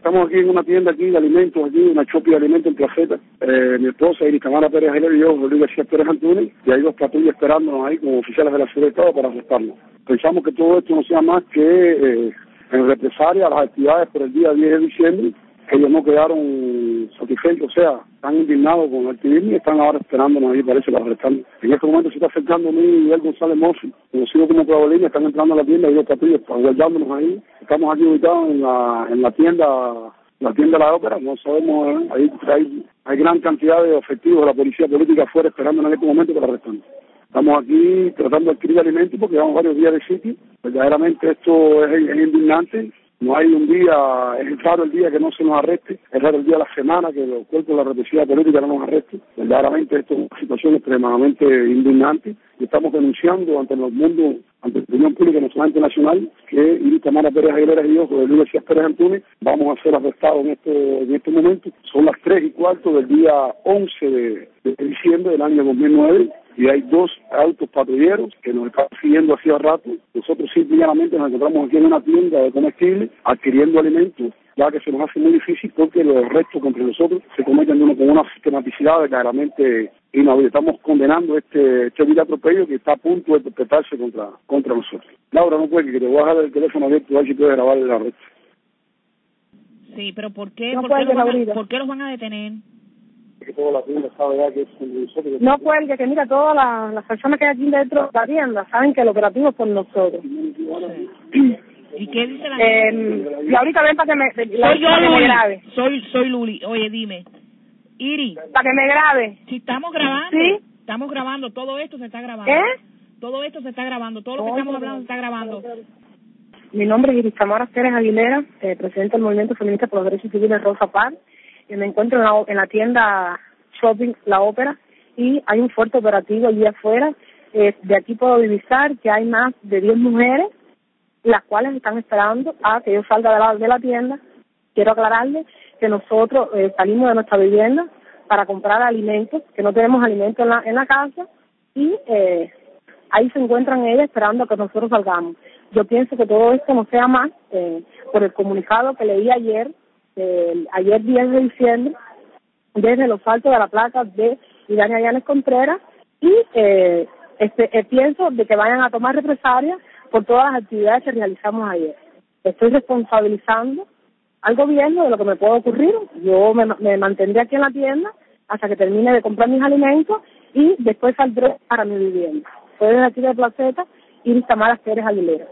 Estamos aquí en una tienda aquí de alimentos, aquí una chopi de alimentos en Placeta. Eh, mi esposa, Iris Tamara Pérez Aguilera y yo, Luis García Pérez Antunes, y hay dos patrullas esperándonos ahí como oficiales de la Seguridad de Estado para arrestarnos. Pensamos que todo esto no sea más que eh, en represalia a las actividades por el día 10 de diciembre ellos no quedaron satisfechos, o sea, están indignados con el activismo y están ahora esperándonos ahí, parece, para arrestarnos. En este momento se está acercando a mí Miguel González Mossi, conocido como Clavolina, están entrando a la tienda y los patrullas están guardándonos ahí. Estamos aquí ubicados en la, en la tienda la tienda de la ópera, no sabemos, ¿eh? ahí hay, hay gran cantidad de efectivos de la policía política afuera esperando en este momento para arrestarnos. Estamos aquí tratando de adquirir alimentos porque llevamos varios días de sitio. Verdaderamente esto es, es indignante no hay un día, es raro el día que no se nos arreste, es raro el día de la semana que los cuerpos de la represiva política no nos arresten. Verdaderamente esto es una situación extremadamente indignante y estamos denunciando ante los mundos, ante la opinión pública nacional nacional que Iris Tamara Pérez Aguilera y yo, José Luis García Pérez Antunes, vamos a ser arrestados en este, en este momento. Son las tres y cuarto del día 11 de, de diciembre del año 2009 y hay dos autos patrulleros que nos están siguiendo hacía rato. Nosotros simplemente nos encontramos aquí en una tienda de comestibles adquiriendo alimentos, ya que se nos hace muy difícil porque los restos contra nosotros se cometen uno con una sistematicidad claramente inaudita. Estamos condenando este, este vil atropello que está a punto de perpetrarse contra, contra nosotros. Laura, no puede que te voy a dejar el teléfono abierto a ver si puedes grabar el arresto. Sí, pero ¿por qué, ¿por, qué los van a, ¿por qué los van a detener? Que toda la tienda sabe ya que es nosotros. No cuelgue, que mira, todas las, las personas que hay aquí dentro de la tienda saben que el operativo es por nosotros. ¿Y qué dice la eh, Y ahorita ven para que me, Soy para yo, que me Luli. grabe. Soy, soy Luli. Oye, dime. Iri, Para que me grabe. si estamos grabando. ¿Sí? Estamos grabando. Todo esto se está grabando. ¿Eh? Todo esto se está grabando. Todo lo que estamos hablando se está grabando. Mi nombre es Iris Tamara Pérez Aguilera, eh, presidenta del Movimiento Feminista por los Derechos Civiles Rosa Paz. Me encuentro en la, en la tienda Shopping La Ópera y hay un fuerte operativo allí afuera. Eh, de aquí puedo divisar que hay más de 10 mujeres, las cuales están esperando a que yo salga de la, de la tienda. Quiero aclararles que nosotros eh, salimos de nuestra vivienda para comprar alimentos, que no tenemos alimentos en la, en la casa y eh, ahí se encuentran ellas esperando a que nosotros salgamos. Yo pienso que todo esto no sea más eh, por el comunicado que leí ayer, ayer 10 de diciembre, desde los altos de la plaza de Idania Llanes Contreras y eh, este, eh, pienso de que vayan a tomar represalias por todas las actividades que realizamos ayer. Estoy responsabilizando al gobierno de lo que me puede ocurrir. Yo me, mantendré aquí en la tienda hasta que termine de comprar mis alimentos y después saldré para mi vivienda. Soy de aquí de Placeta, Iris Tamara Pérez Aguilera.